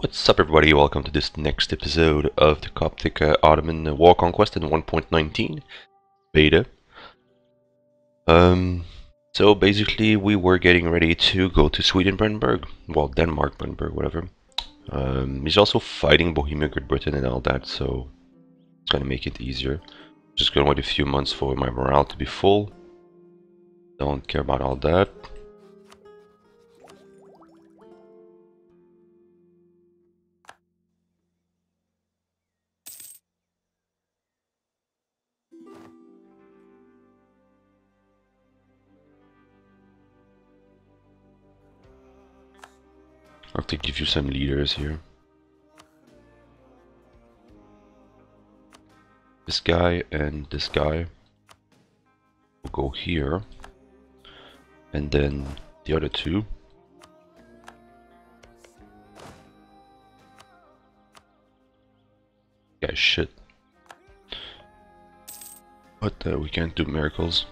What's up everybody, welcome to this next episode of the Coptic uh, Ottoman War Conquest in 1.19 beta. Um, so basically we were getting ready to go to Sweden Brandenburg, well Denmark Brandenburg, whatever. Um, he's also fighting Bohemia, Great Britain and all that, so it's gonna make it easier. Just gonna wait a few months for my morale to be full. Don't care about all that. To give you some leaders here. This guy and this guy will go here. And then the other two. Guys, shit. But uh, we can't do miracles.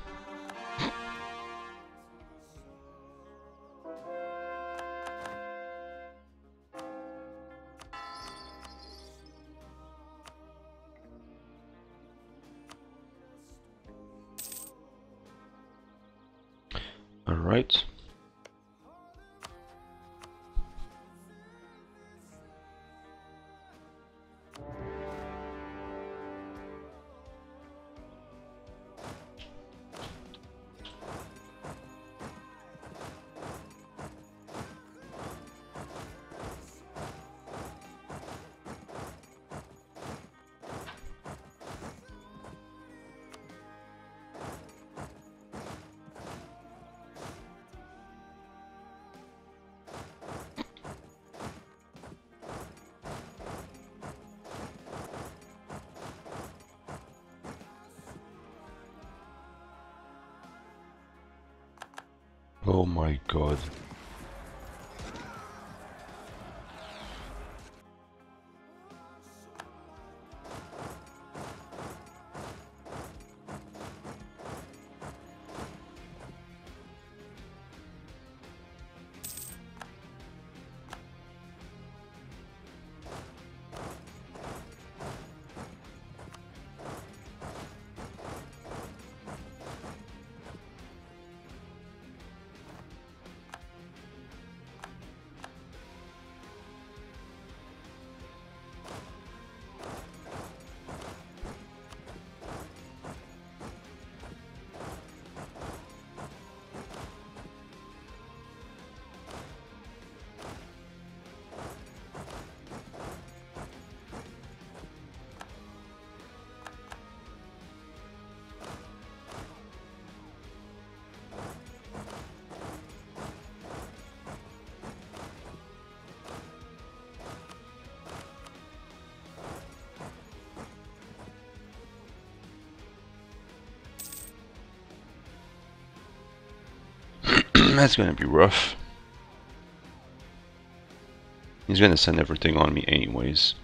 That's gonna be rough. He's gonna send everything on me anyways.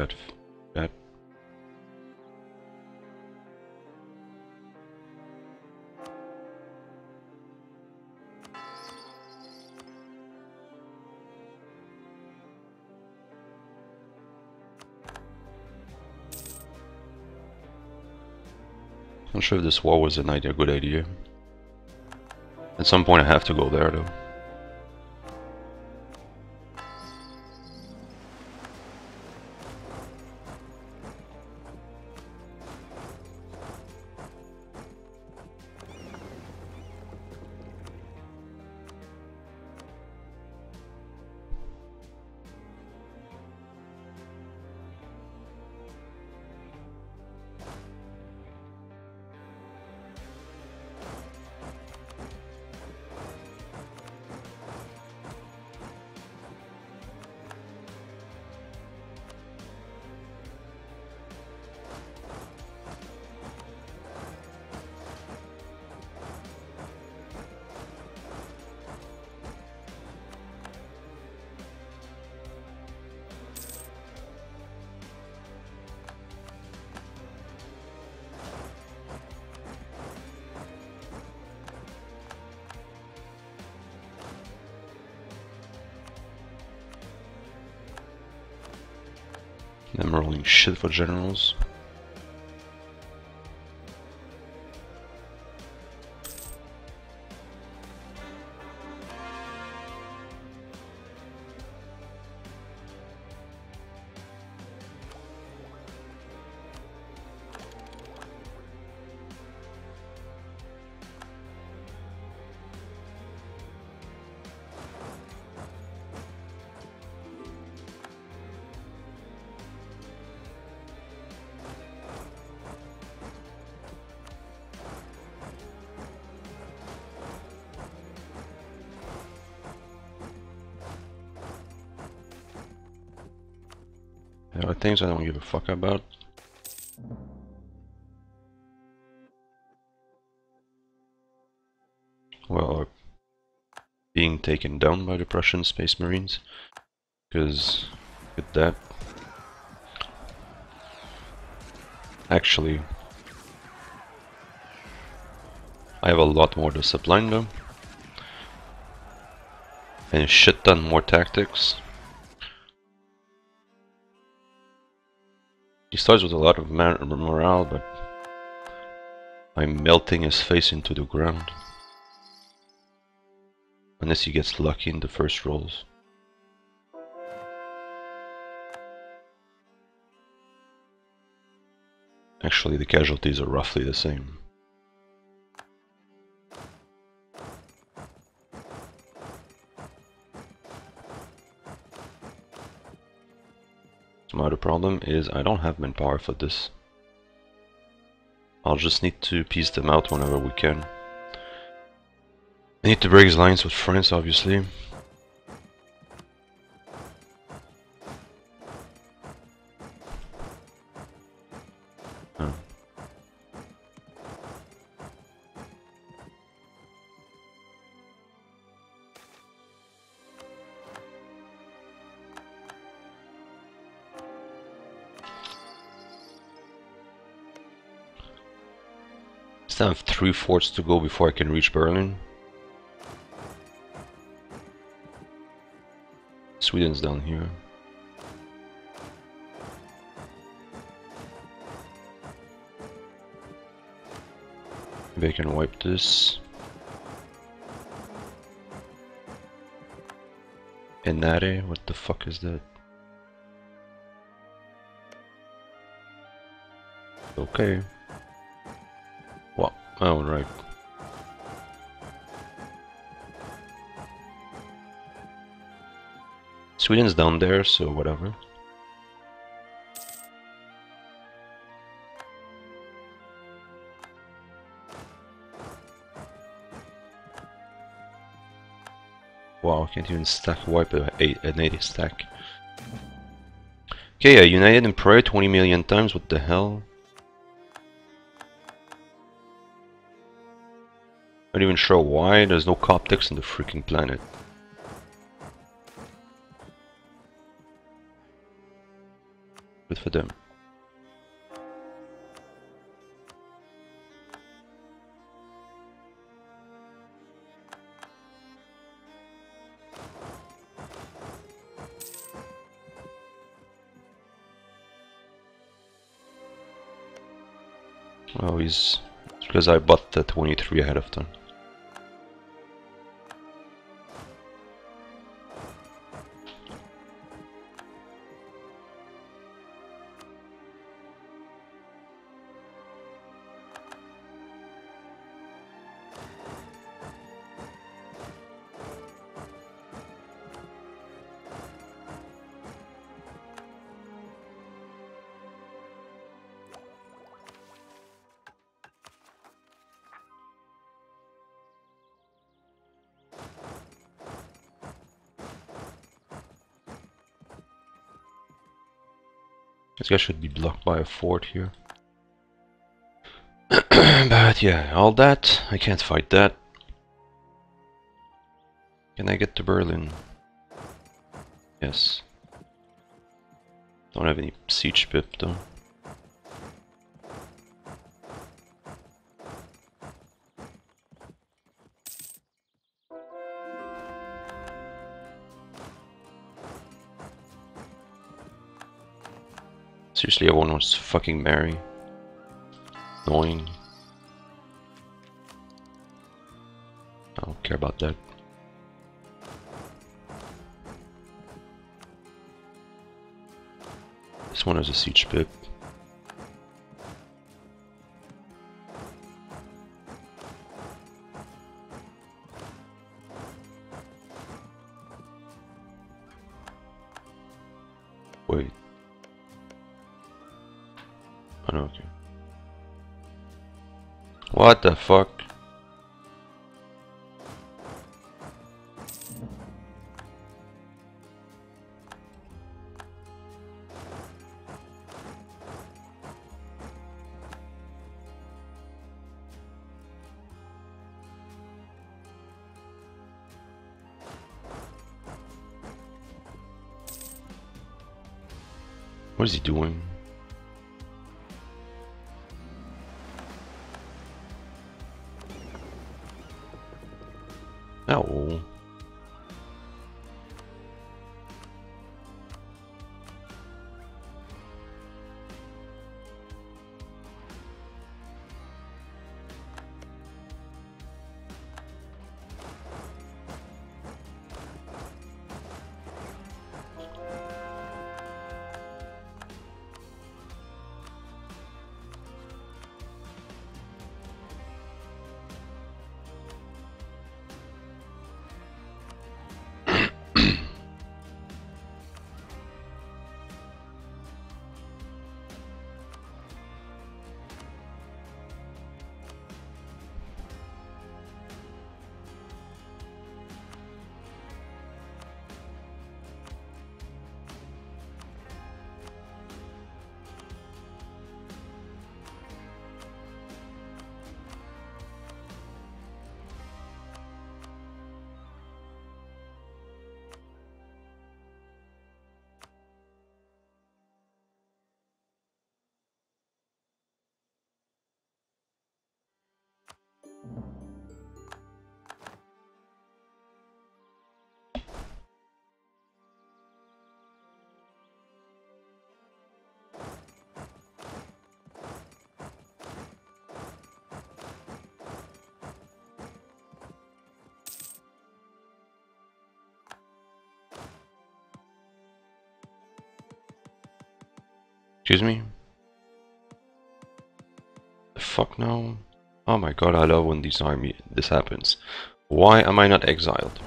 That, that. Not sure if this wall was an idea, a good idea. At some point I have to go there though. I'm rolling shit for generals. Things I don't give a fuck about. Well, uh, being taken down by the Prussian Space Marines. Because, look at that. Actually, I have a lot more discipline though. And a shit ton more tactics. Starts with a lot of morale, but I'm melting his face into the ground. Unless he gets lucky in the first rolls. Actually, the casualties are roughly the same. Problem is I don't have manpower for this. I'll just need to piece them out whenever we can. I need to break his lines with France, obviously. Still have three forts to go before I can reach Berlin. Sweden's down here. Maybe I can wipe this. Enare, what the fuck is that? Okay. Oh, right. Sweden's down there, so whatever. Wow, I can't even stack wipe a, an 80 stack. Okay, uh, United Empire 20 million times, what the hell? Not even sure why, there's no Coptics on the freaking planet. Good for them. Oh, he's... because I bought the 23 ahead of time. Should be blocked by a fort here. but yeah, all that, I can't fight that. Can I get to Berlin? Yes. Don't have any siege pip though. Seriously, everyone wants to fucking marry. Annoying. I don't care about that. This one has a siege pip. What the fuck? What is he doing? The fuck no? Oh my god, I love when this army this happens. Why am I not exiled?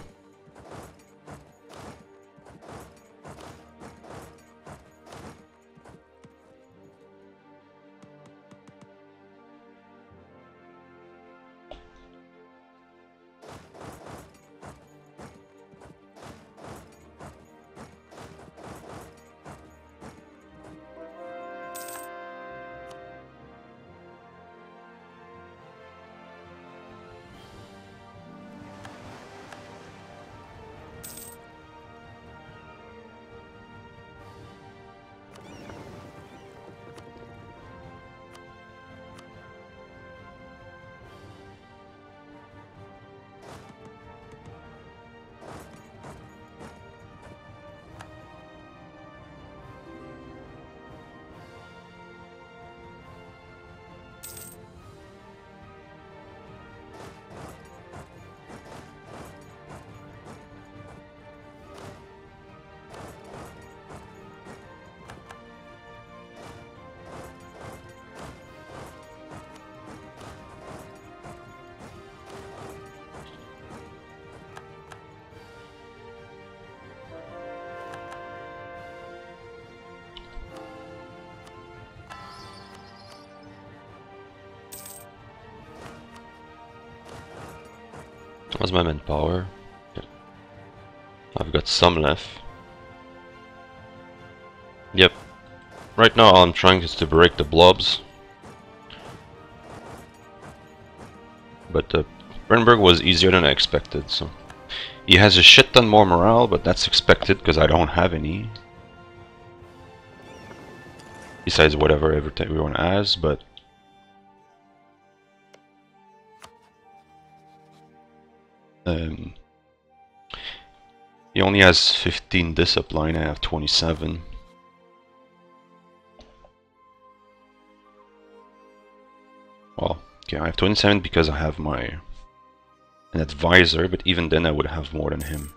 My manpower? I've got some left. Yep. Right now all I'm trying is to break the blobs. But uh, Brandenburg was easier than I expected, so... He has a shit ton more morale, but that's expected because I don't have any. Besides whatever everyone has, but only has 15 discipline, I have 27. Well, okay, I have 27 because I have my an advisor, but even then I would have more than him.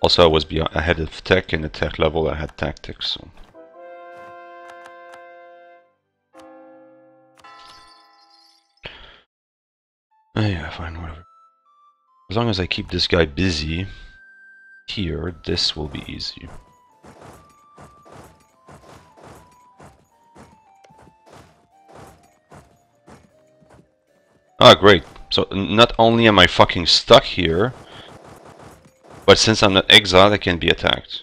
Also, I was beyond, I of tech and at tech level I had tactics. So. Ah, yeah, fine, whatever. As long as I keep this guy busy, here, this will be easy. Ah, great. So not only am I fucking stuck here, but since I'm not exiled, I can be attacked.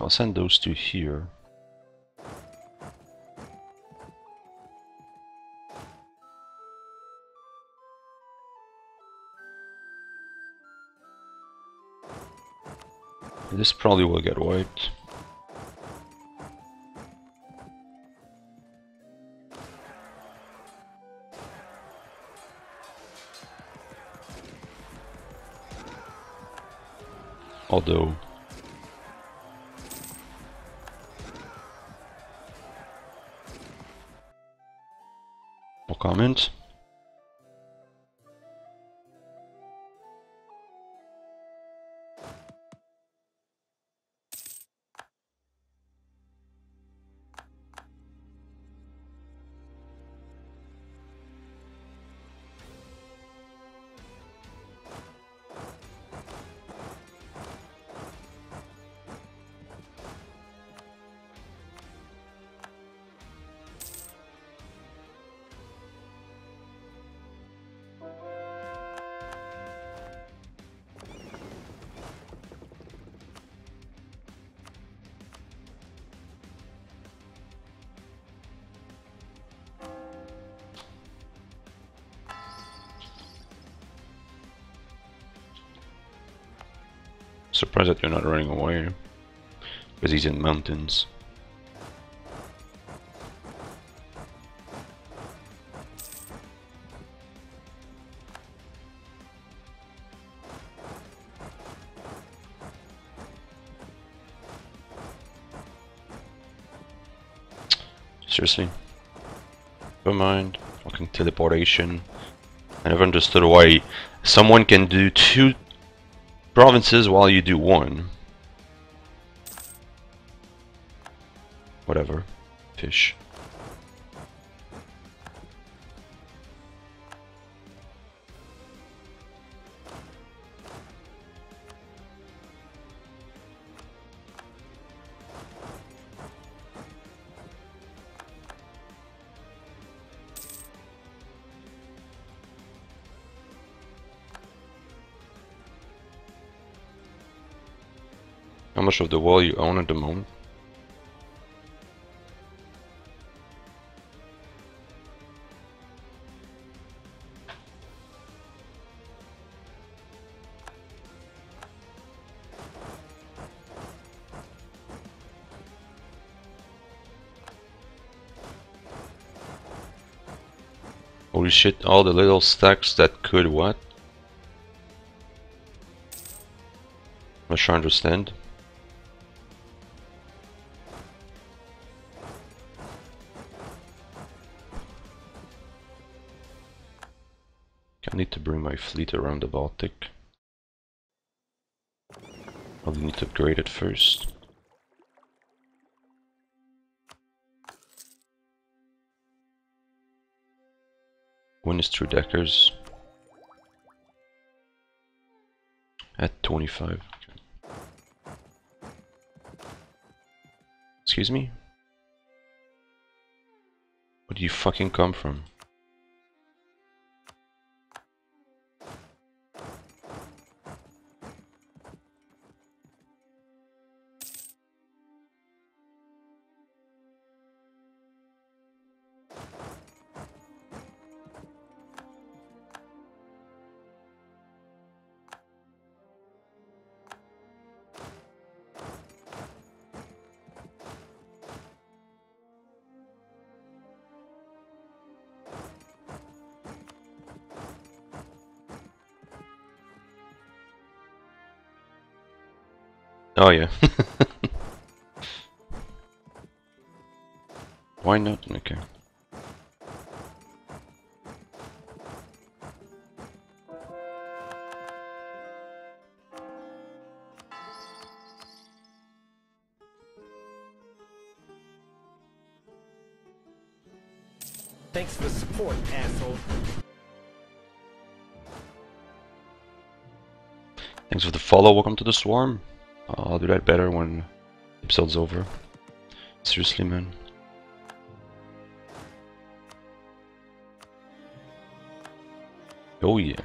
I'll send those two here. This probably will get wiped. Although... No comment. That you're not running away. Because he's in mountains. Seriously? Never mind. Fucking teleportation. I never understood why someone can do two provinces while you do one. Whatever. Fish. How much of the wall you own at the moment? Holy shit, all the little stacks that could what? I'm not sure I understand. Fleet around the Baltic. I'll need to upgrade it first. One is two deckers. At 25. Excuse me? Where do you fucking come from? The follow. Welcome to the swarm. Uh, I'll do that better when episode's over. Seriously, man. Oh yeah.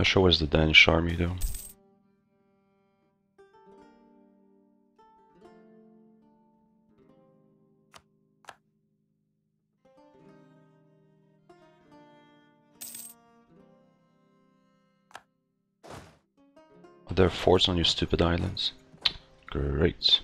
Not sure where's the Danish army though. Are there forts on your stupid islands? Great.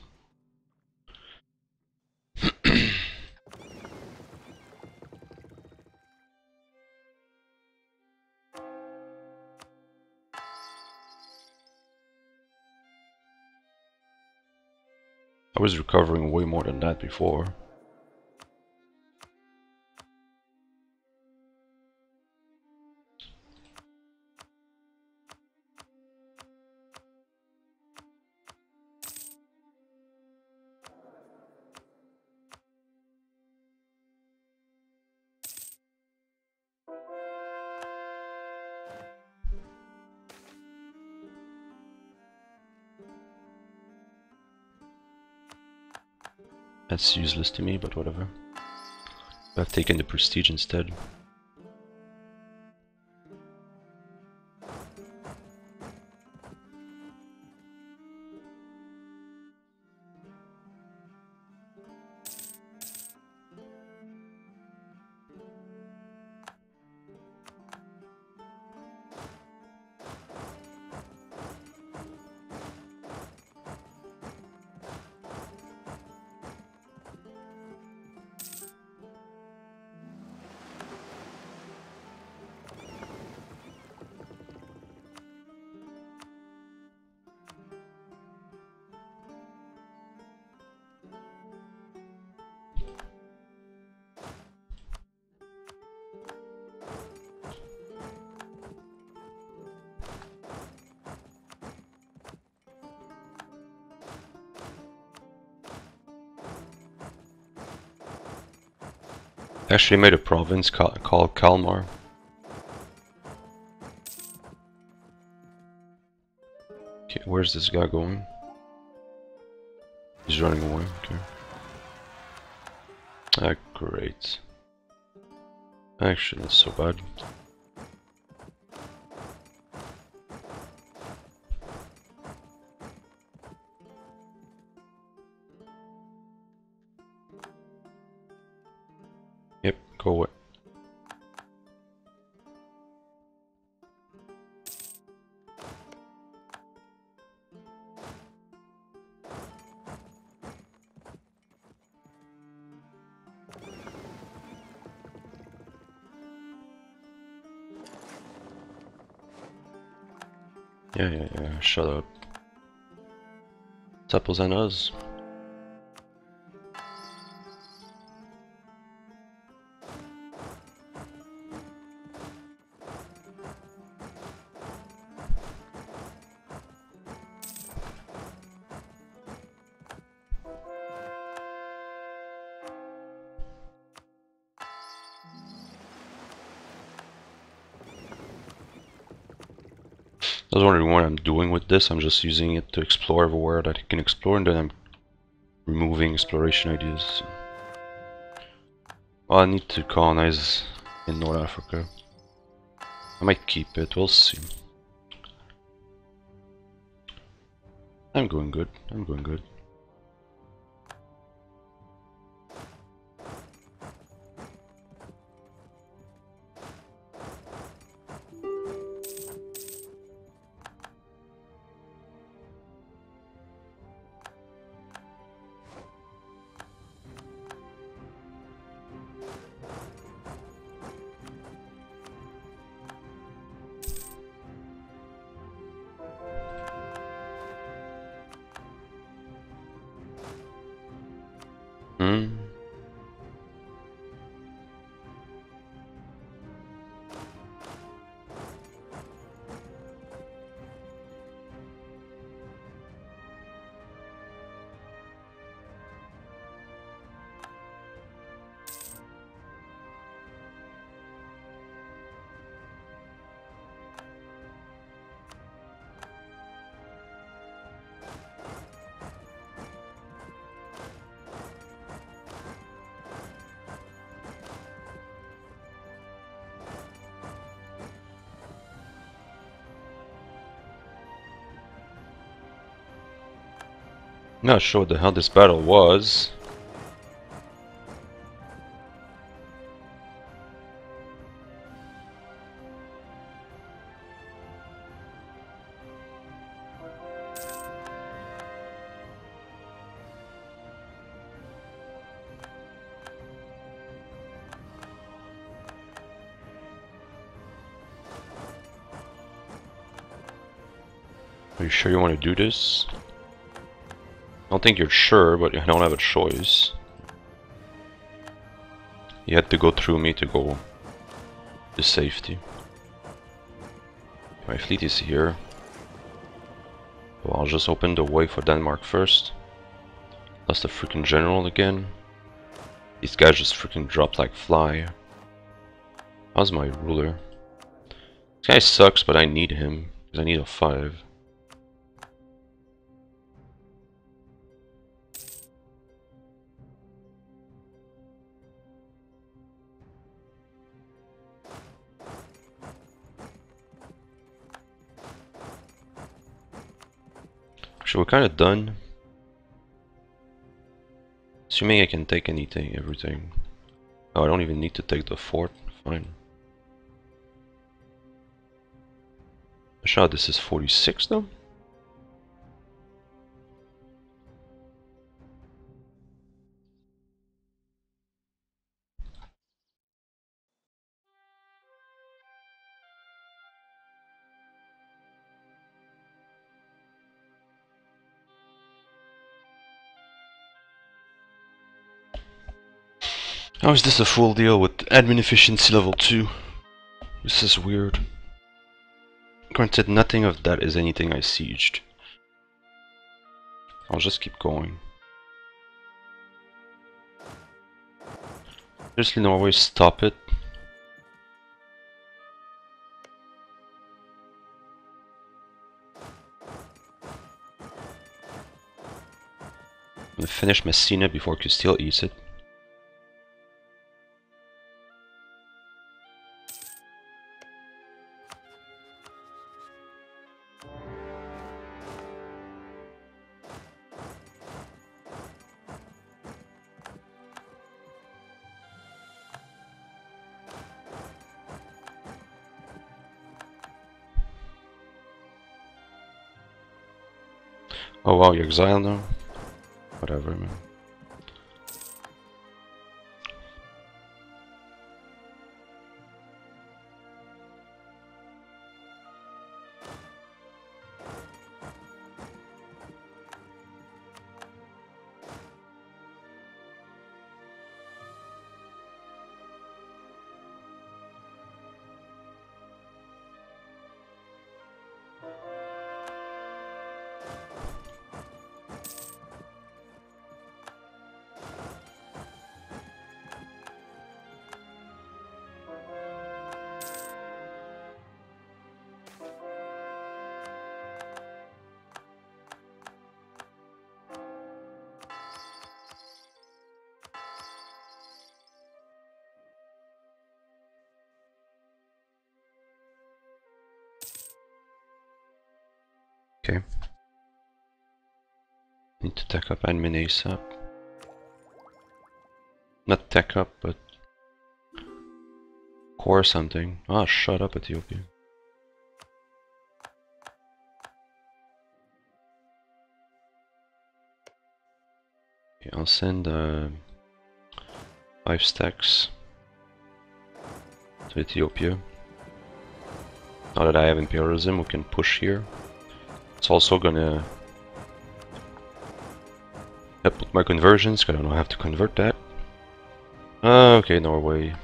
Was recovering way more than that before. That's useless to me, but whatever. I've taken the prestige instead. Actually made a province ca called Kalmar. Okay, where's this guy going? He's running away, okay. Ah, great. Actually, not so bad. Go away. Yeah, yeah, yeah, shut up. Apples and us. I'm doing with this. I'm just using it to explore everywhere that I can explore, and then I'm removing exploration ideas. Well, I need to colonize in North Africa. I might keep it, we'll see. I'm going good, I'm going good. Not sure what the hell this battle was. Are you sure you want to do this? I don't think you're sure, but you don't have a choice. You had to go through me to go to safety. My fleet is here. Well, I'll just open the way for Denmark first. That's the freaking general again. These guys just freaking dropped like fly. How's my ruler? This guy sucks, but I need him. Because I need a 5. Kind of done. Assuming I can take anything, everything. Oh, I don't even need to take the fort. Fine. Shot, this is 46 though? How is this a full deal with admin efficiency level 2? This is weird. Granted, nothing of that is anything I sieged. I'll just keep going. Seriously, Norway, stop it. I'm gonna finish Messina before Castile eats it. Exile now? Whatever, man. Okay. Need to tech up admin ASAP. Not tech up, but core something. Ah, shut up, Ethiopia. I'll send uh, five stacks to Ethiopia. Now that I have imperialism, we can push here. It's also gonna I put my conversions, 'cause I don't have to convert that. Ah, okay, Norway.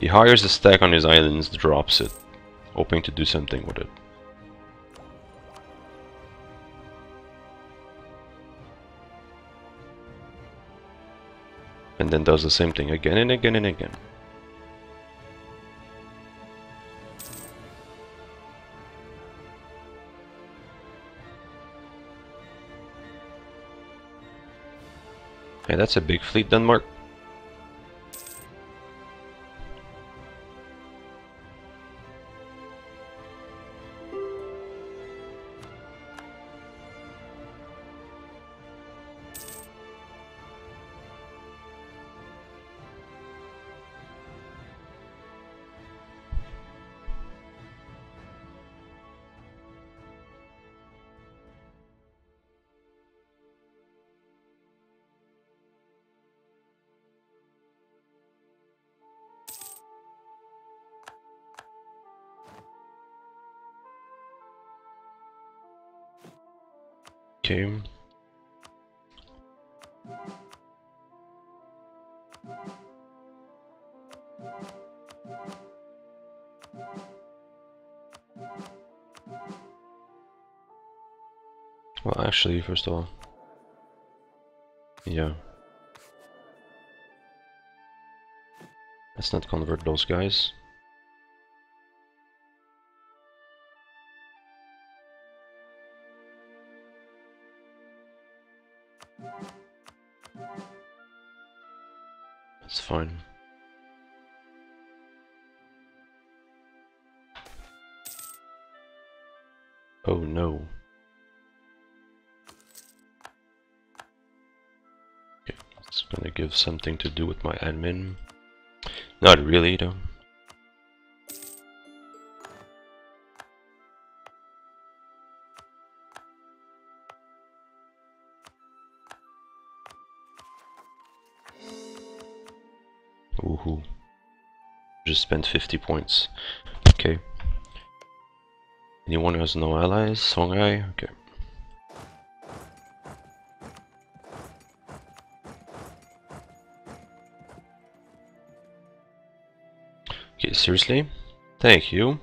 He hires a stack on his islands, drops it, hoping to do something with it. And then does the same thing again and again and again. Okay, that's a big fleet, Denmark. Actually, first of all, yeah. Let's not convert those guys. That's fine. Oh no. Gonna give something to do with my admin. Not really though. Woohoo. Just spent 50 points. Okay. Anyone who has no allies? Songhai? Okay. Seriously? Thank you.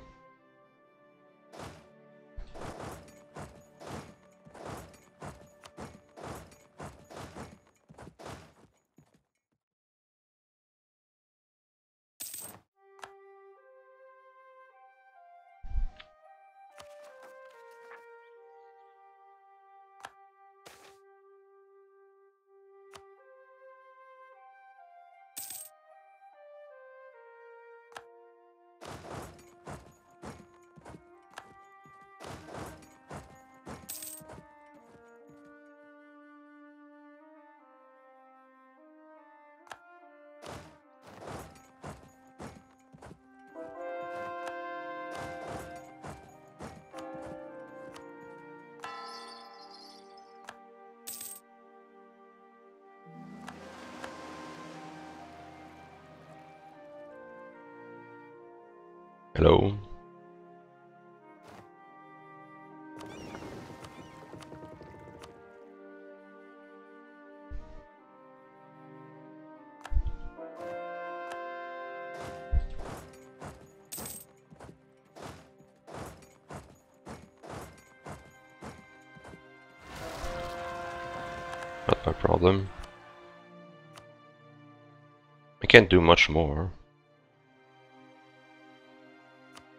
Can't do much more.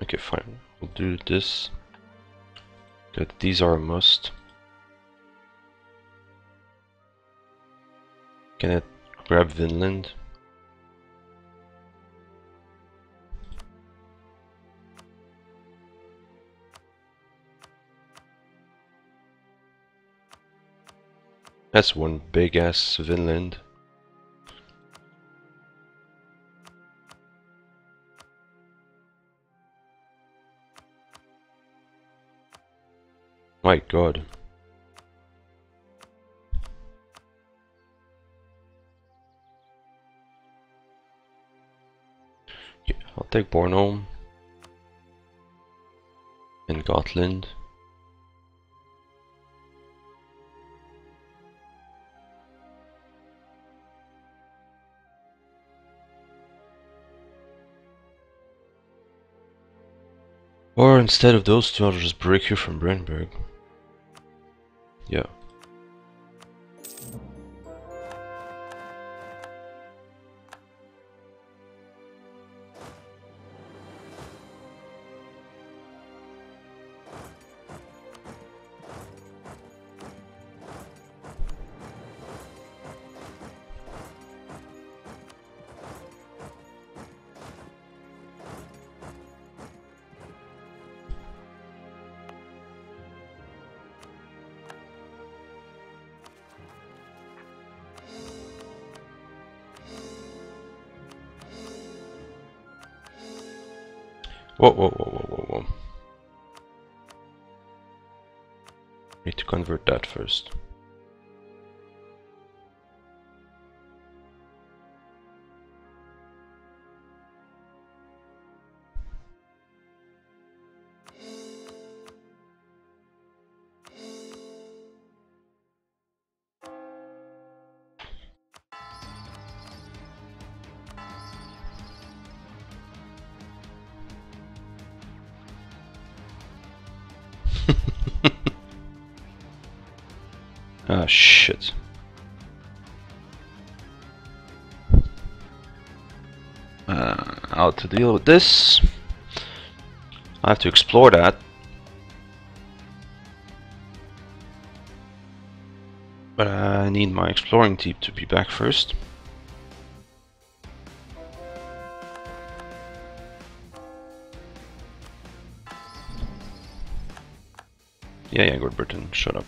Okay, fine. We'll do this. Good. These are a must. Can I grab Vinland? That's one big ass Vinland. My god. Yeah, I'll take Bornholm and Gotland. Or instead of those two, I'll just break you from Brenberg. Yeah. Deal with this? I have to explore that. But I need my exploring team to be back first. Yeah, yeah, Great Britain, shut up.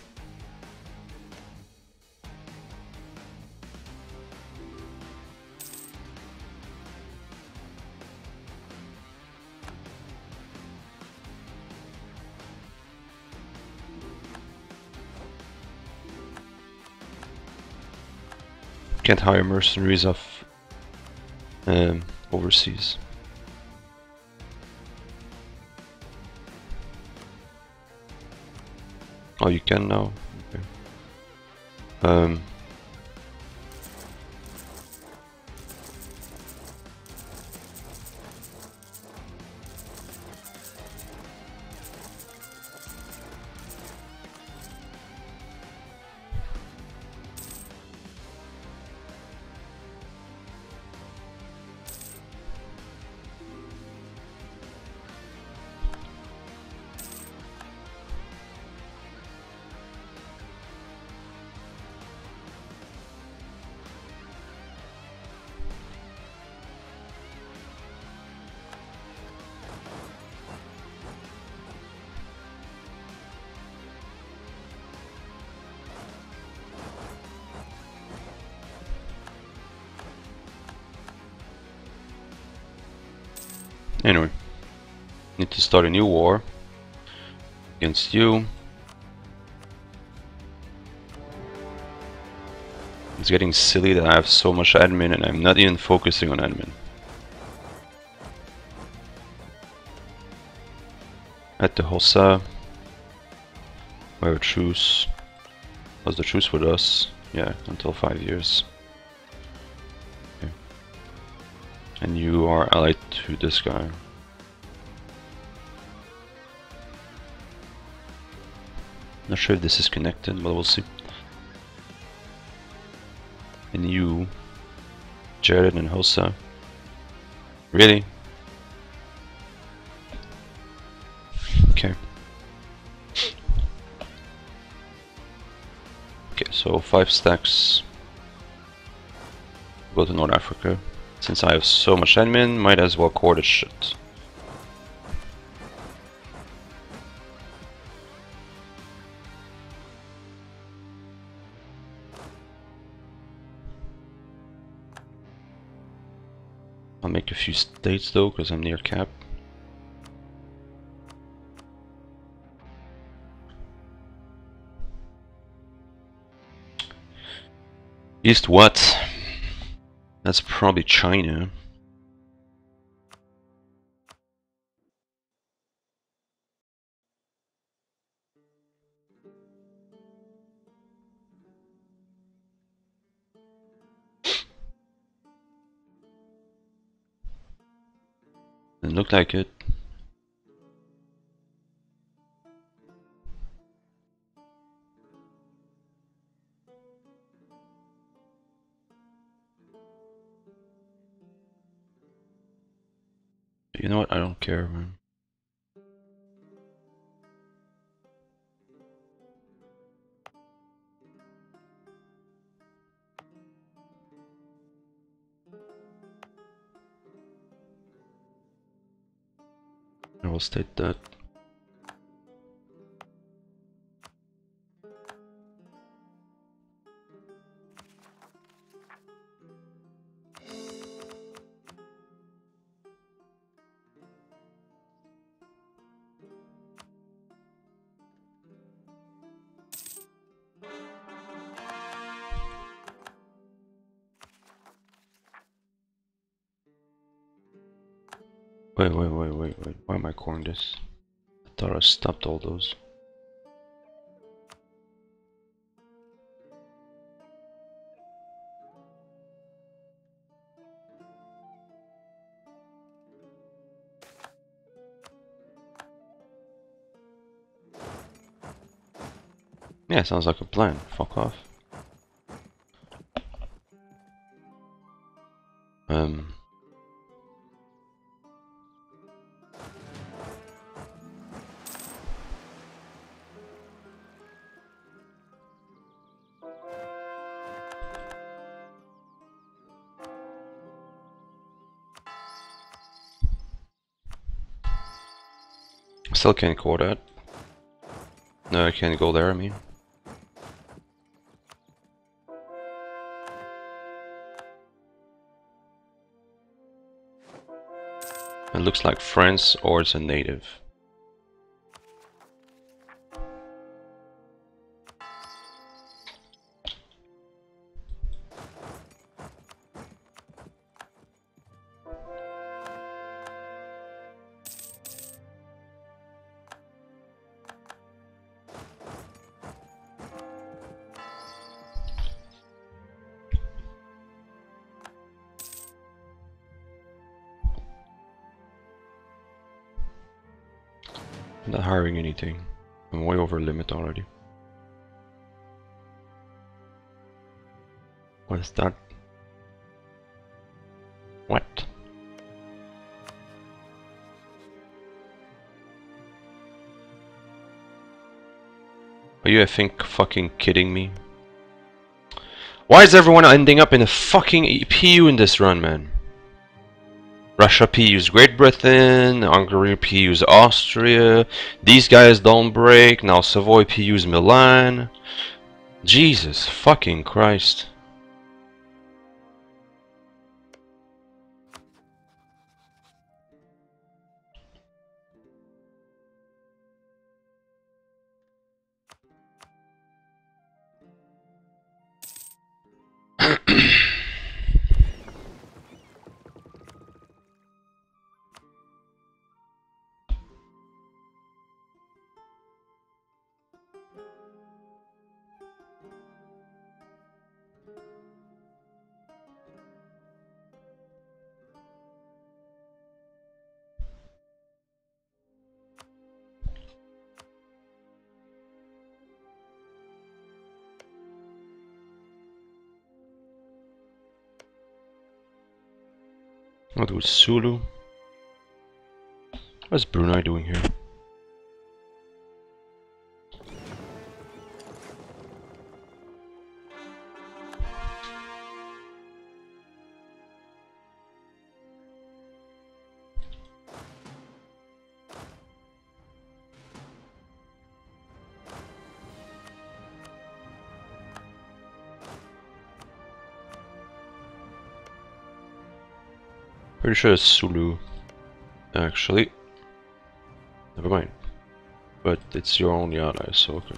Can't hire mercenaries off um, overseas. Oh, you can now. Okay. Um. Start a new war against you. It's getting silly that I have so much admin and I'm not even focusing on admin. At the Hausa, a truce. Was the truce with us? Yeah, until five years. Okay. And you are allied to this guy. Not sure if this is connected, but we'll see. And you, Jared and Hausa. Really? Okay. Okay, so five stacks. Go to North Africa. Since I have so much admin, might as well core this shit. States though, because I'm near cap. East what? That's probably China. like it. You know what? I don't care, man. State that. Stopped all those. Yeah, sounds like a plan. Fuck off. Um. Still can't go that. No, I can't go there, I mean. It looks like France or it's a native. I'm not hiring anything. I'm way over limit already. What is that? What? Are you, I think, fucking kidding me? Why is everyone ending up in a fucking PU in this run, man? Russia PU's Great Britain, Hungary PU's Austria, these guys don't break, now Savoy PU's Milan. Jesus fucking Christ. Sulu? What's Brunei doing here? Pretty sure it's Sulu. Actually. Never mind. But it's your only ally, so okay.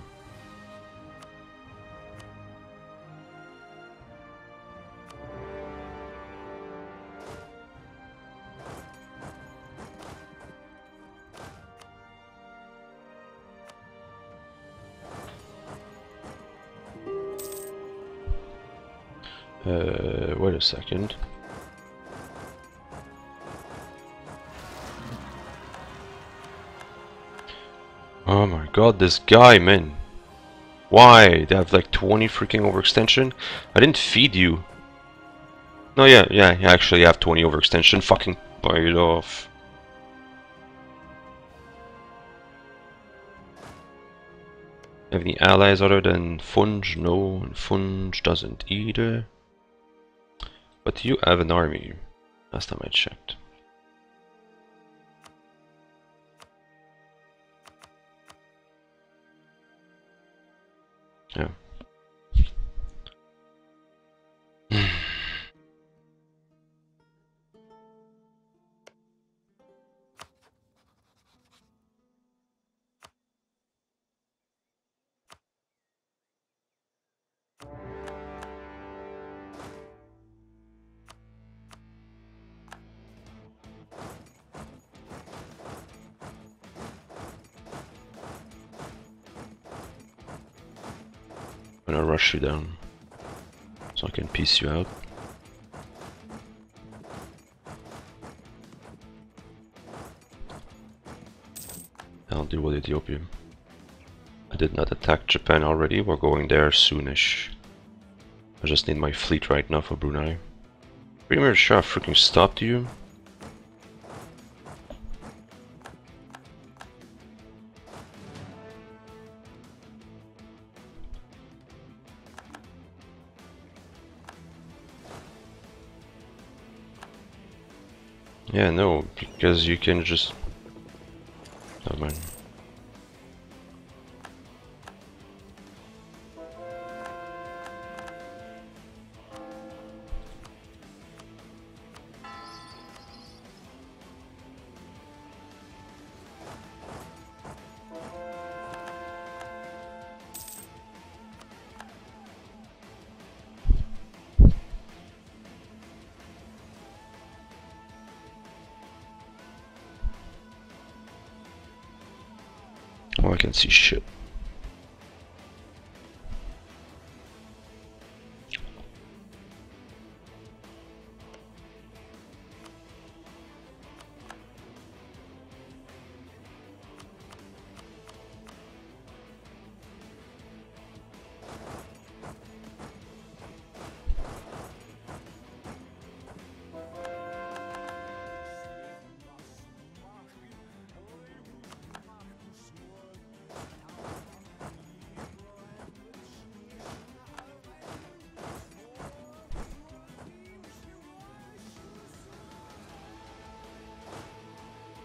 Uh, wait a second. Oh my god, this guy, man. Why? They have like 20 freaking overextension? I didn't feed you. No, yeah, yeah, you actually have 20 overextension. Fucking bite it off. Have any allies other than Funj? No, and Funj doesn't either. But you have an army, last time I checked. Yeah. You down so I can piece you out. I'll deal with Ethiopia. I did not attack Japan already, we're going there soonish. I just need my fleet right now for Brunei. Premier Shah freaking stopped you? Yeah, no, because you can just... Oh,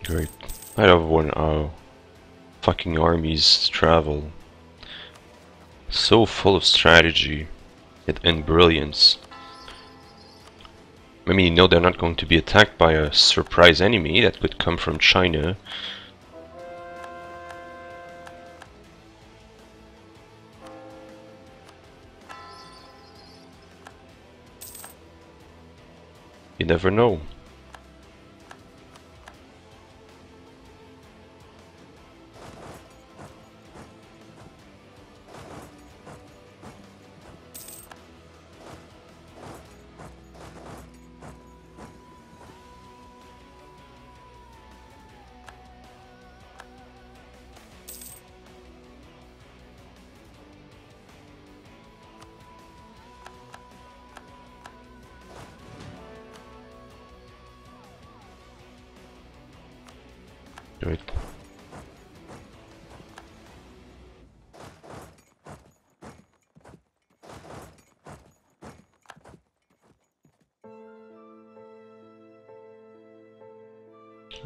Great. I have one uh fucking armies travel. So full of strategy and brilliance. I mean, you know they're not going to be attacked by a surprise enemy that could come from China. You never know.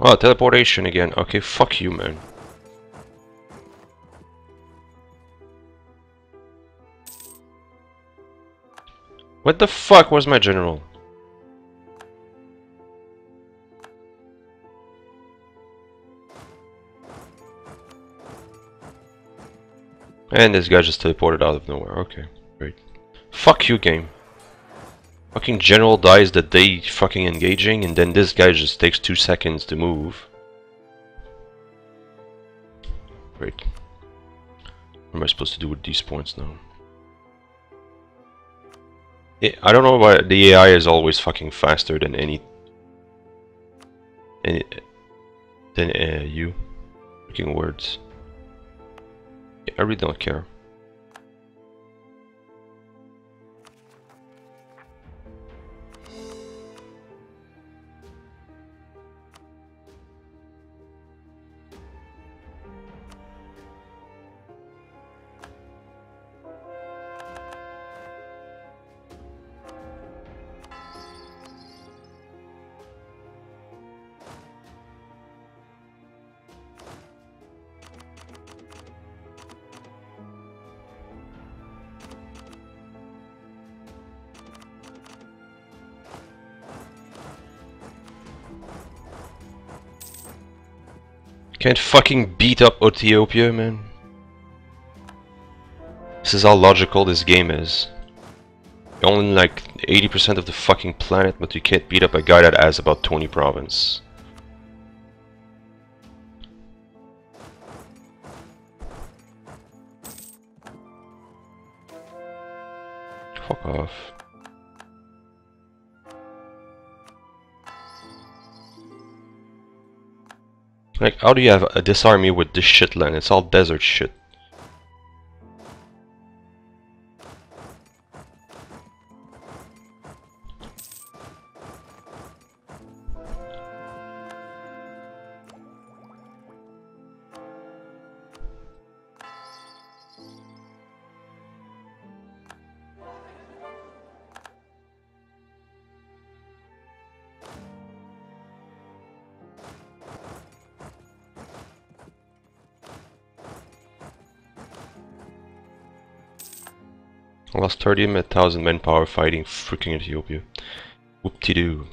Oh, teleportation again. Okay, fuck you, man. What the fuck was my general? And this guy just teleported out of nowhere. Okay, great. Fuck you, game. Fucking general dies the day fucking engaging, and then this guy just takes two seconds to move. Great. What am I supposed to do with these points now? Yeah, I don't know why the AI is always fucking faster than any... any than uh, you. Fucking words. I really don't care. Can't fucking beat up Ethiopia, man. This is how logical this game is. You're only like 80% of the fucking planet, but you can't beat up a guy that has about 20 province. Fuck off. Like, how do you have uh, a this army with this shit land? It's all desert shit. I 30,000 manpower fighting freaking Ethiopia. Whoop-de-doo.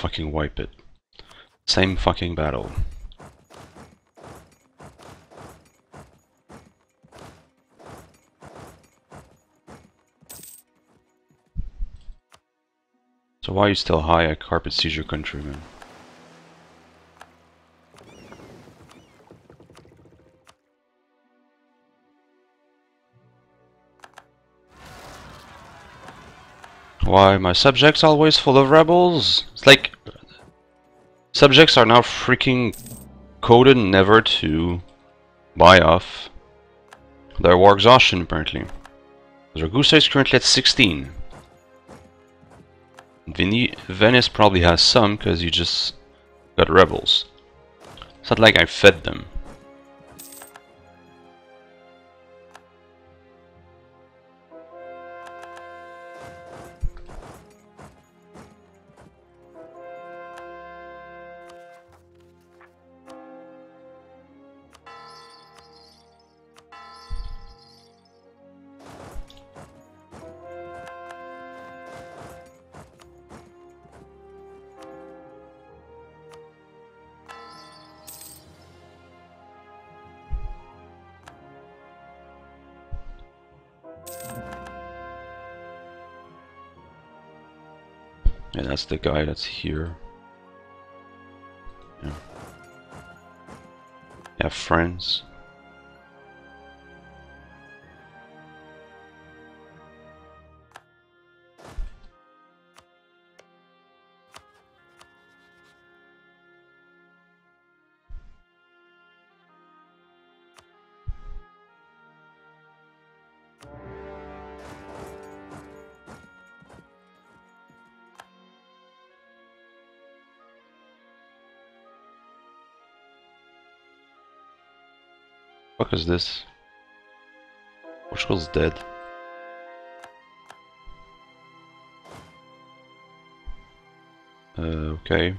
Fucking wipe it. Same fucking battle. So why are you still high at Carpet Seizure Country, man? Why, my subjects always full of rebels? It's like... Subjects are now freaking coded never to buy off their war exhaustion, apparently. Ragusa is currently at 16. Veni Venice probably has some, because you just got rebels. It's not like I fed them. The guy that's here. Yeah. Have friends. Fuck is this? Portugal's dead. Uh, okay.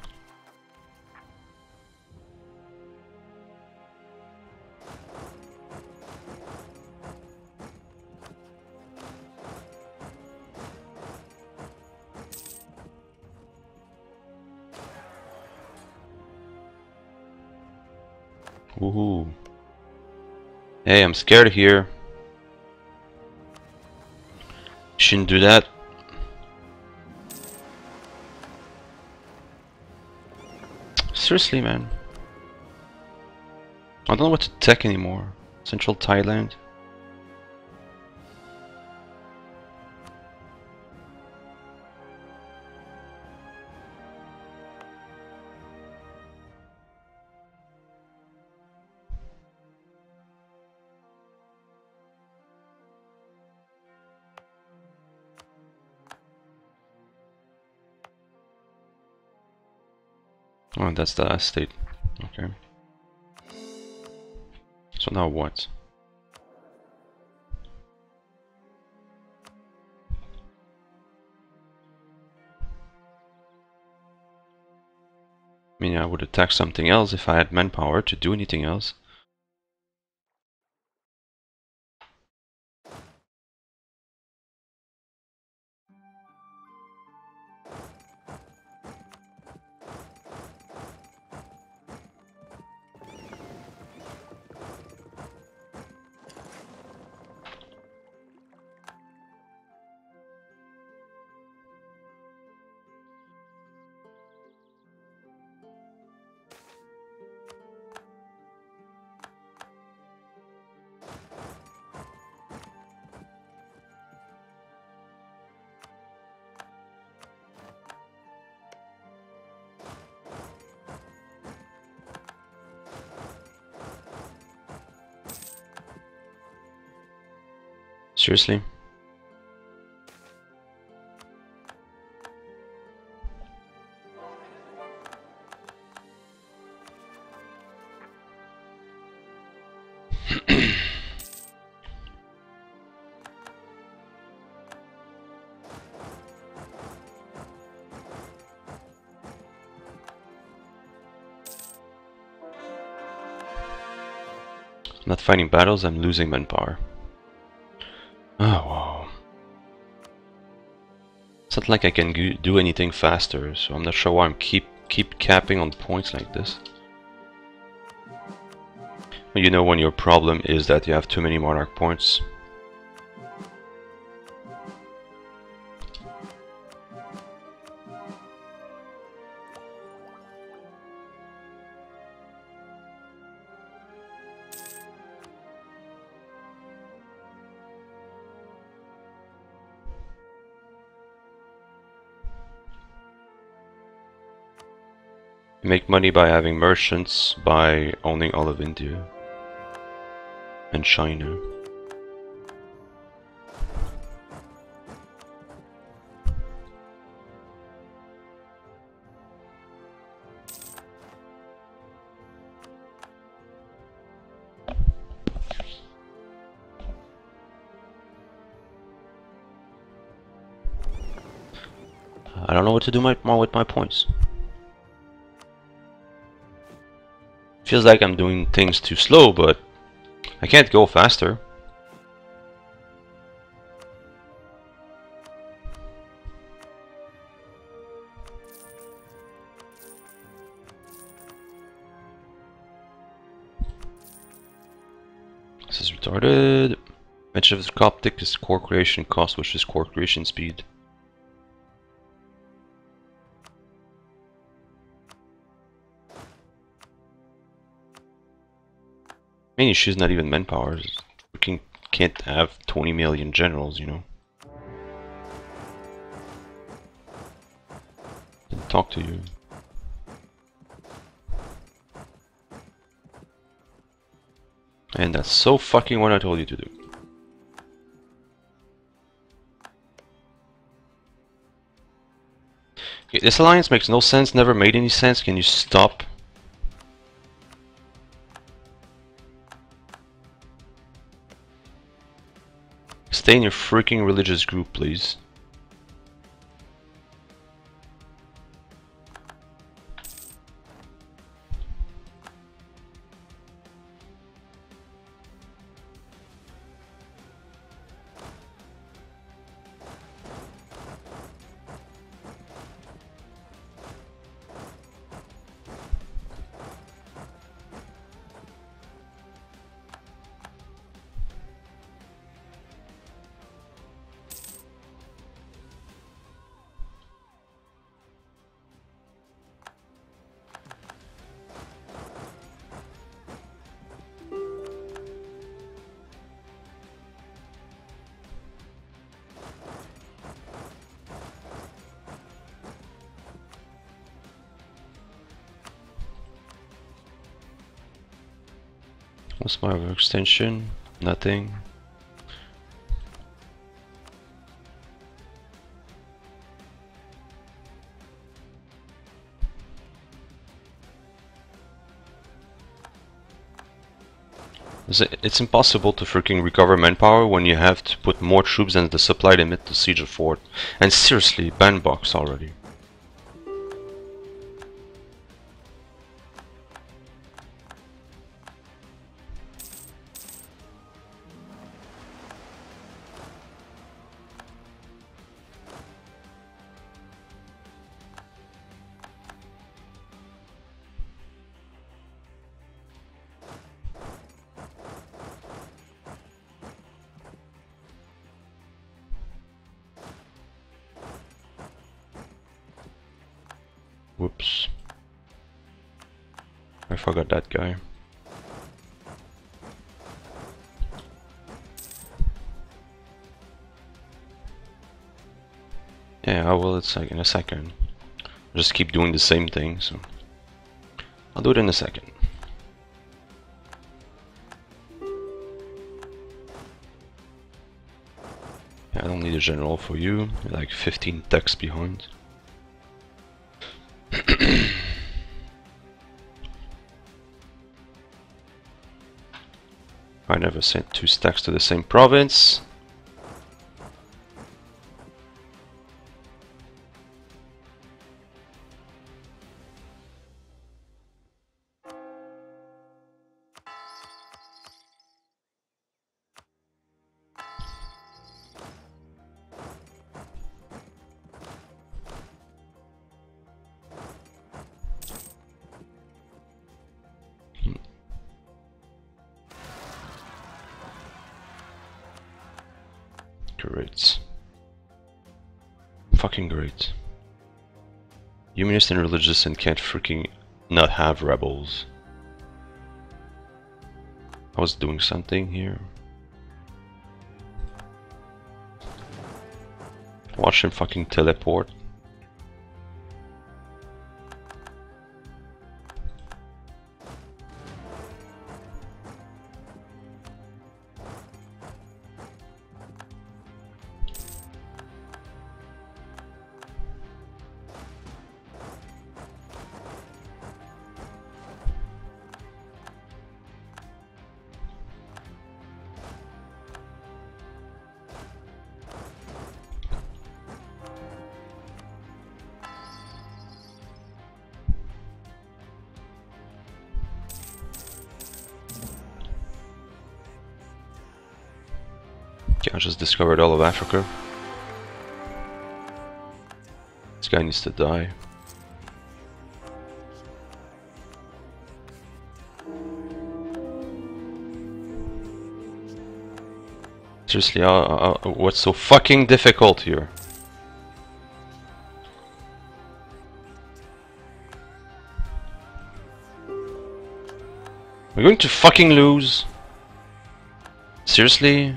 Scared here. Shouldn't do that. Seriously, man. I don't know what to tech anymore. Central Thailand. That's the state. Okay. So now what? I mean, I would attack something else if I had manpower to do anything else. Seriously? Not fighting battles, I'm losing manpower. Like I can do anything faster, so I'm not sure why I'm keep keep capping on points like this. You know when your problem is that you have too many monarch points. Money by having merchants by owning all of India and China. I don't know what to do my, with my points. Feels like I'm doing things too slow, but I can't go faster. This is retarded. Mention of the Coptic is core creation cost, which is core creation speed. Issue not even manpower. We can, can't have 20 million generals, you know. Talk to you. And that's so fucking what I told you to do. Okay, this alliance makes no sense, never made any sense. Can you stop? Stay in your freaking religious group, please. extension? Nothing. It's impossible to freaking recover manpower when you have to put more troops than the supply limit to siege a fort. And seriously, ban box already. I forgot that guy. Yeah, I will it's like in a second. Just keep doing the same thing, so I'll do it in a second. I don't need a general for you. Like 15 techs behind. I never sent two stacks to the same province. And religious and can't freaking not have rebels. I was doing something here. Watch him fucking teleport. Discovered all of Africa. This guy needs to die. Seriously, uh, uh, uh, what's so fucking difficult here? We're going to fucking lose. Seriously?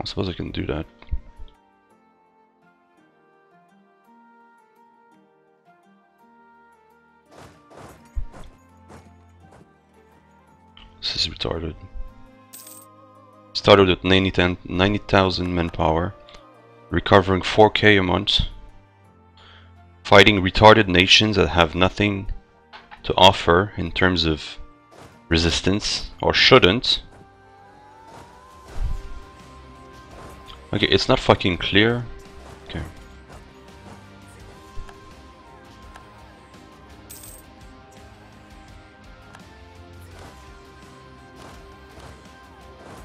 I suppose I can do that. This is retarded. Started with 90,000 90,000 manpower, recovering 4k a month, fighting retarded nations that have nothing to offer in terms of resistance, or shouldn't. Okay, it's not fucking clear. Okay.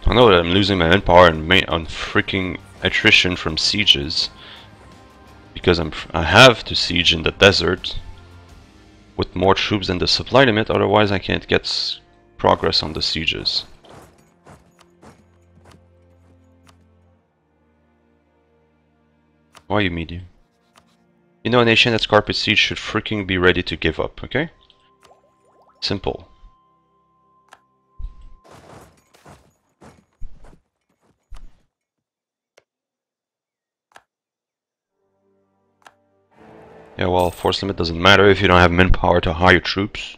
I know that I'm losing my manpower and ma on freaking attrition from sieges because I'm I have to siege in the desert with more troops than the supply limit. Otherwise, I can't get progress on the sieges. Why you medium? You know a nation that's carpet siege should freaking be ready to give up, okay? Simple. Yeah, well, force limit doesn't matter if you don't have manpower to hire troops.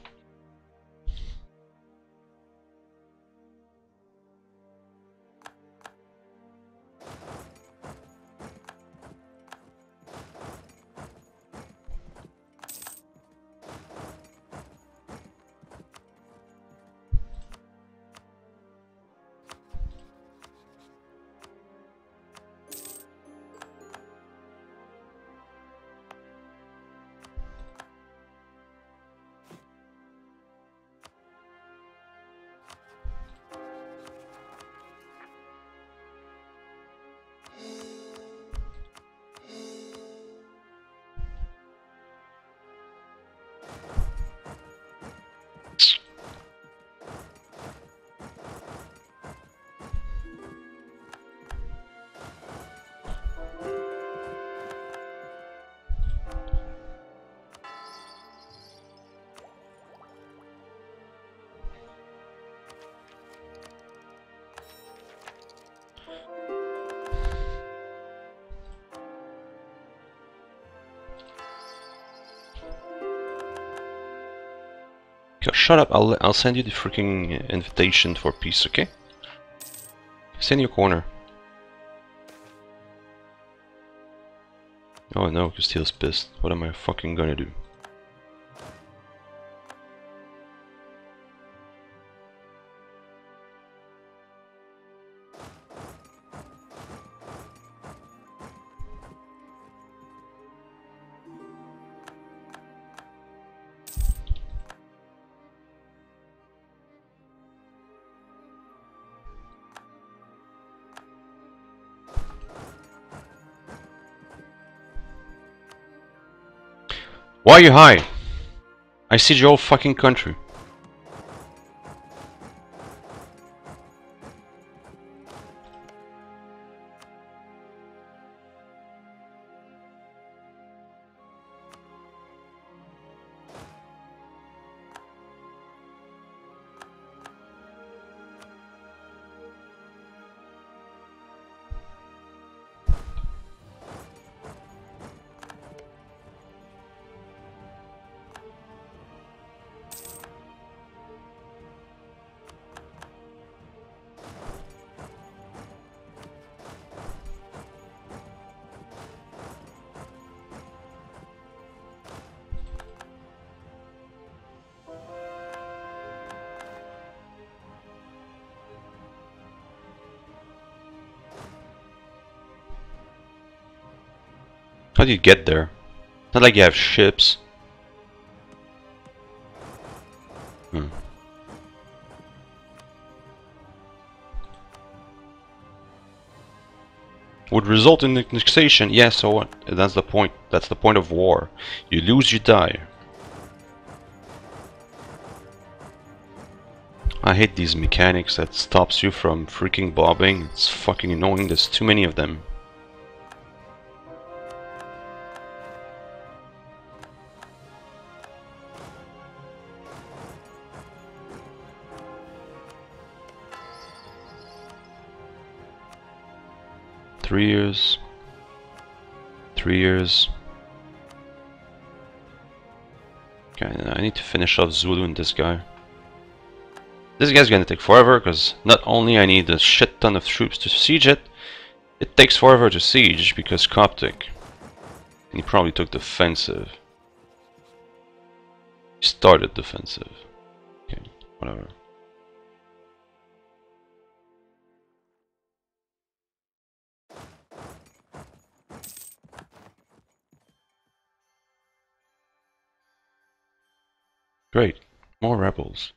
Shut up, I'll, I'll send you the freaking invitation for peace, okay? Stay in your corner. Oh no, Castile's pissed. What am I fucking gonna do? Why are you high? I see your whole fucking country. Do you get there? Not like you have ships. Hmm. Would result in annexation, yeah, so what? That's the point. That's the point of war. You lose, you die. I hate these mechanics that stops you from freaking bobbing. It's fucking annoying, there's too many of them. Years. Three years. Okay, I need to finish off Zulu and this guy. This guy's gonna take forever, because not only I need a shit ton of troops to siege it, it takes forever to siege because Coptic. He probably took defensive. He started defensive. Okay, whatever. Great, more rebels.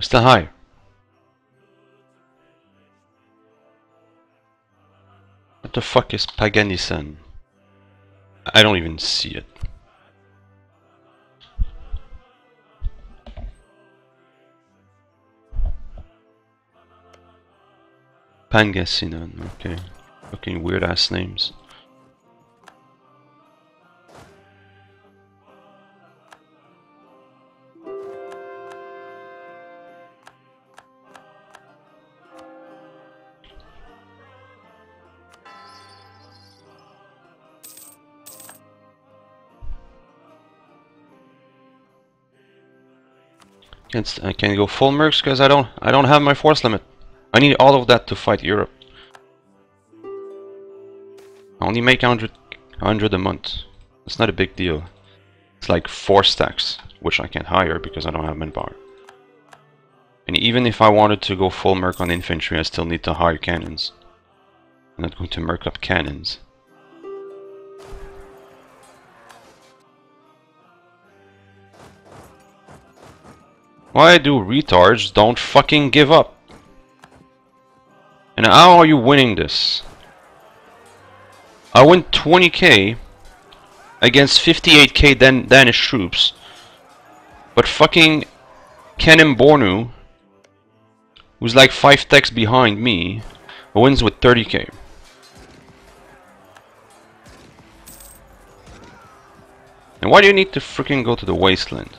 Still high. What the fuck is Paganistan? I don't even see it. Pangasinan, okay. Fucking weird ass names. Can't, I can't go full mercs because I don't I don't have my force limit. I need all of that to fight Europe. I only make 100, 100 a month. It's not a big deal. It's like 4 stacks, which I can't hire because I don't have manpower. And even if I wanted to go full merc on infantry, I still need to hire cannons. I'm not going to merc up cannons. Why do retards don't fucking give up? And how are you winning this? I win 20k against 58k Dan Danish troops. But fucking Kanem Bornu, who's like 5 techs behind me, wins with 30k. And why do you need to freaking go to the wasteland?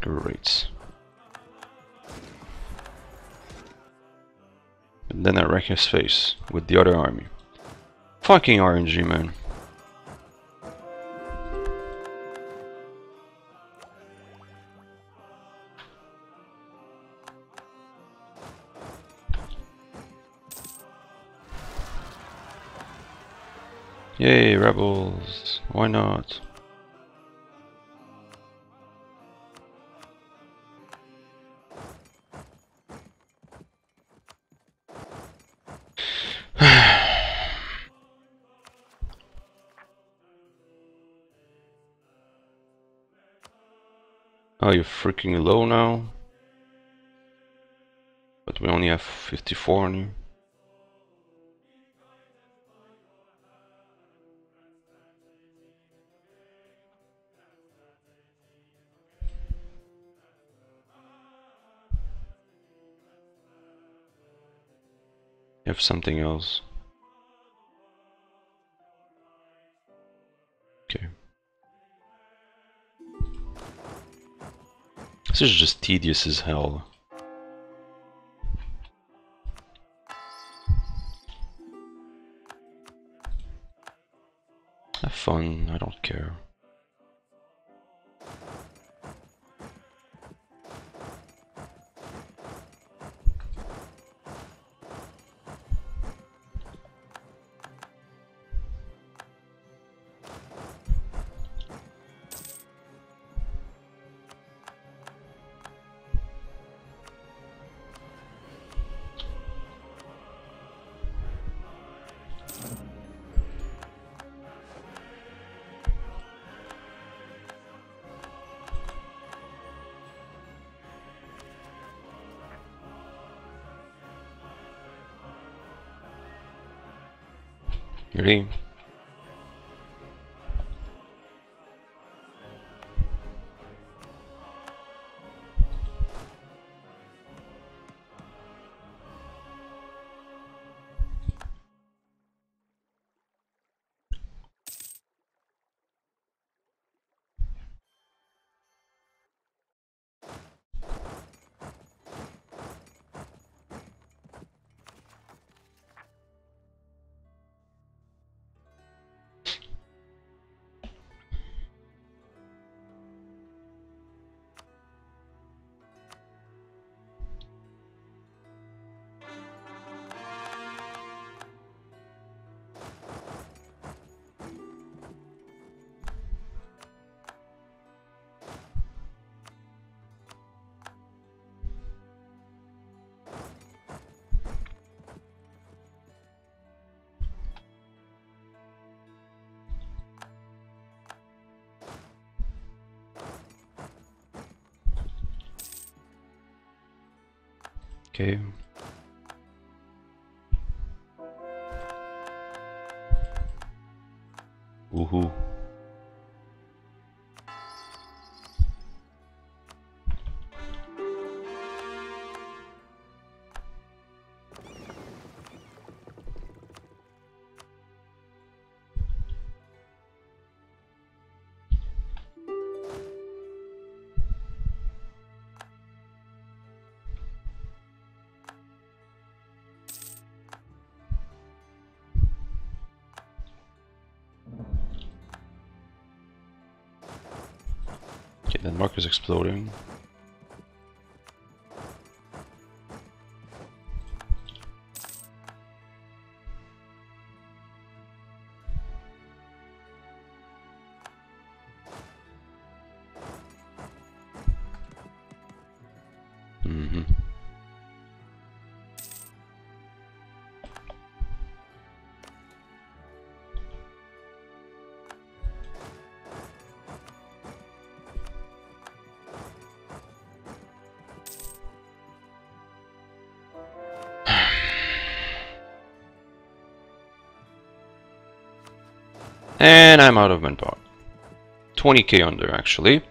Great. Then I wreck his face with the other army. Fucking RNG, man. Yay, rebels! Why not? Oh, you're freaking low now. But we only have 54 on you. You have something else. This is just tedious as hell. Have fun, I don't care. Ready? Okay. Woohoo. Denmark is exploding. And I'm out of manpower. 20k under actually.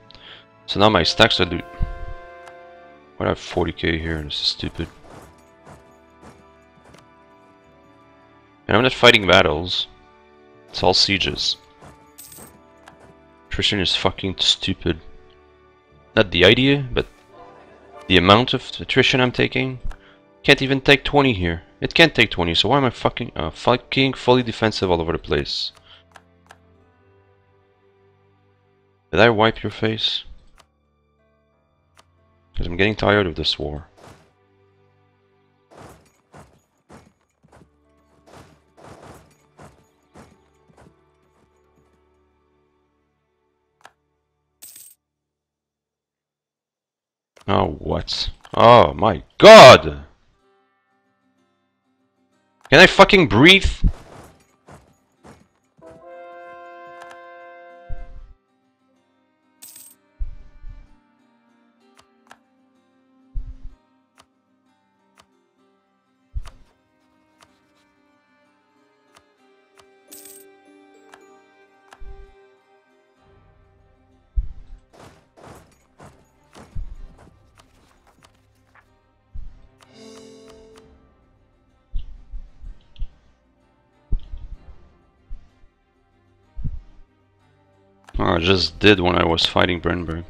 So now my stacks are do. What I have 40k here, this is stupid. And I'm not fighting battles. It's all sieges. Attrition is fucking stupid. Not the idea, but the amount of attrition I'm taking. Can't even take 20 here. It can't take 20, so why am I fucking uh, fucking fully defensive all over the place? Did I wipe your face? Because I'm getting tired of this war. Oh, what? Oh my god! Can I fucking breathe? Oh, I just did when I was fighting Brandenburg.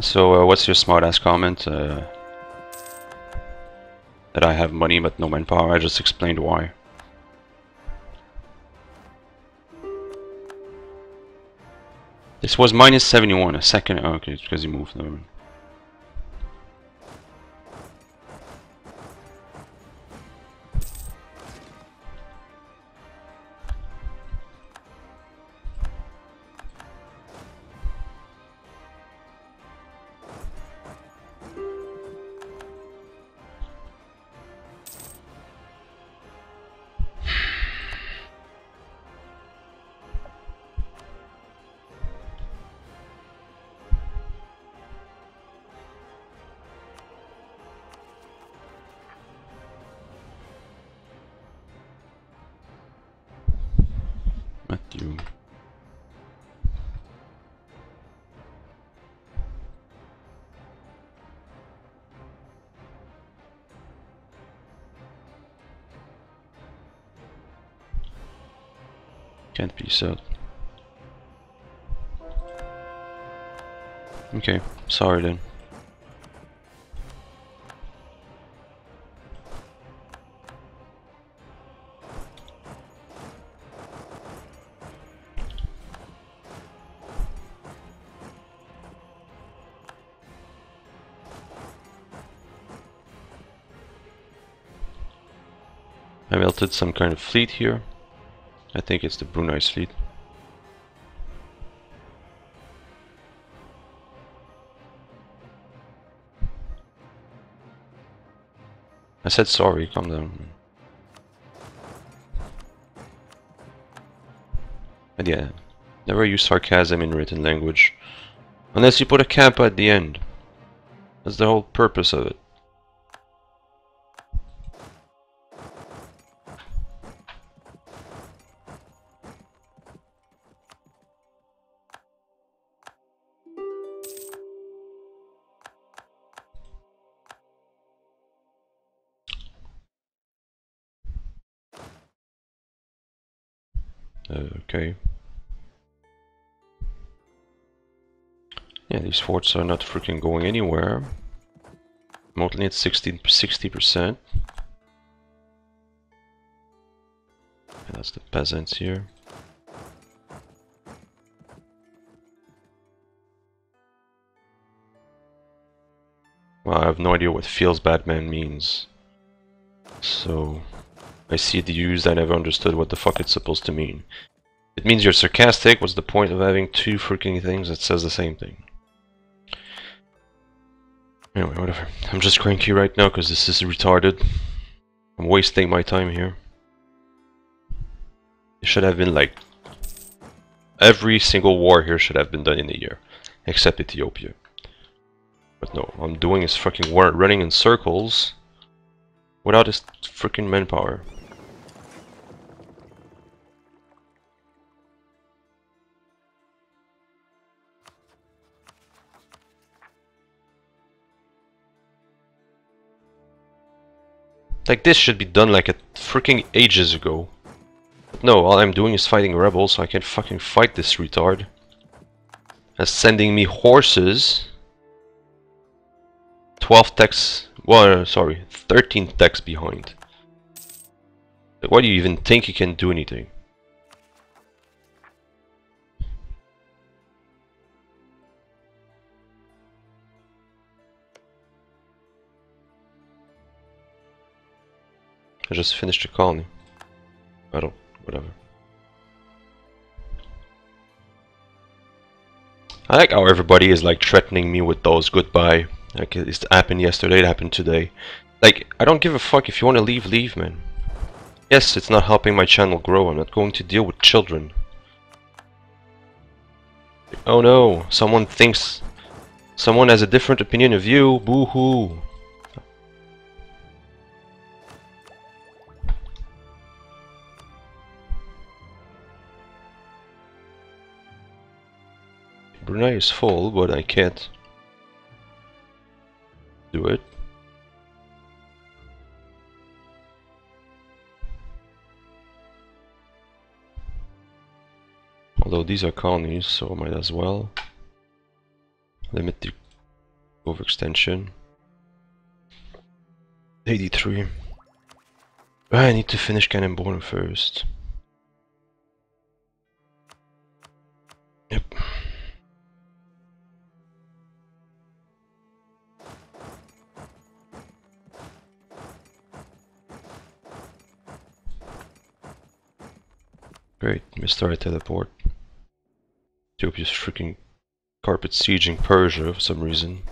So, uh, what's your smartass comment? Uh, that I have money but no manpower. I just explained why. This was minus 71, a second. Oh, okay, it's because he moved. Never Okay, sorry then. I melted some kind of fleet here. I think it's the Brunei's fleet. I said sorry, calm down. And yeah, never use sarcasm in written language. Unless you put a cap at the end. That's the whole purpose of it. Yeah, these forts are not freaking going anywhere. Mostly at 60 percent. That's the peasants here. Well, I have no idea what feels Batman means. So, I see it used, I never understood what the fuck it's supposed to mean. It means you're sarcastic, what's the point of having two freaking things that says the same thing? Anyway, whatever. I'm just cranky right now because this is retarded. I'm wasting my time here. It should have been like... Every single war here should have been done in a year. Except Ethiopia. But no, I'm doing is fucking war running in circles without his freaking manpower. Like this should be done like a freaking ages ago. No, all I'm doing is fighting rebels, so I can fucking fight this retard. as sending me horses. 12 techs, well, uh, sorry, 13 techs behind. Why do you even think you can do anything? I just finished a colony. I don't, whatever. I like how everybody is like threatening me with those goodbye. Like it happened yesterday, it happened today. Like, I don't give a fuck if you want to leave, leave, man. Yes, it's not helping my channel grow. I'm not going to deal with children. Oh no, someone thinks... Someone has a different opinion of you. Boo-hoo. Brunei is full, but I can't do it. Although these are colonies, so might as well limit the overextension. 83. Ah, I need to finish Kanem Bornu first. Yep. Great, Mr. I teleport. Ethiopia's freaking carpet sieging Persia for some reason.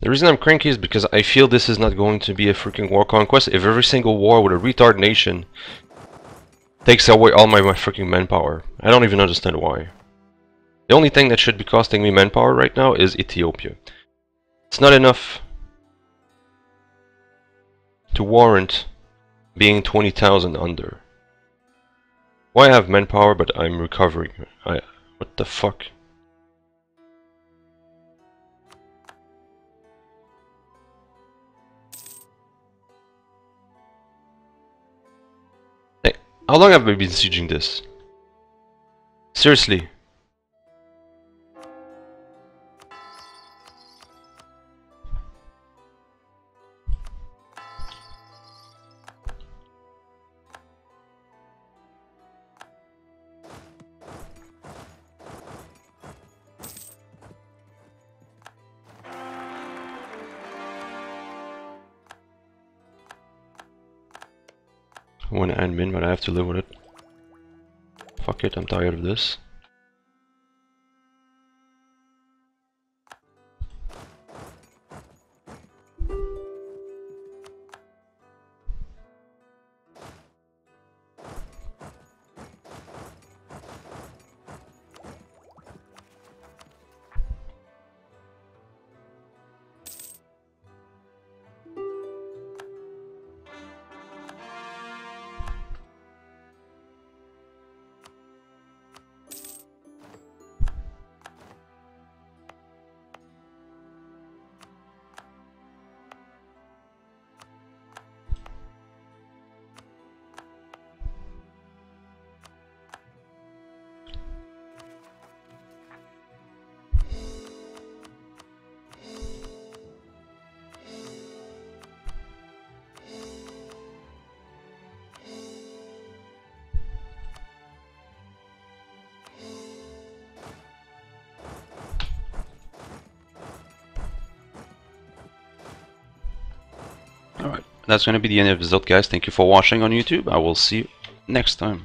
The reason I'm cranky is because I feel this is not going to be a freaking war conquest if every single war with a retard nation takes away all my, my freaking manpower. I don't even understand why. The only thing that should be costing me manpower right now is Ethiopia. It's not enough to warrant being 20,000 under. Why I have manpower but I'm recovering? I... what the fuck? Hey, how long have I been sieging this? Seriously. To live with it. Fuck it, I'm tired of this. That's going to be the end of the episode guys. Thank you for watching on YouTube. I will see you next time.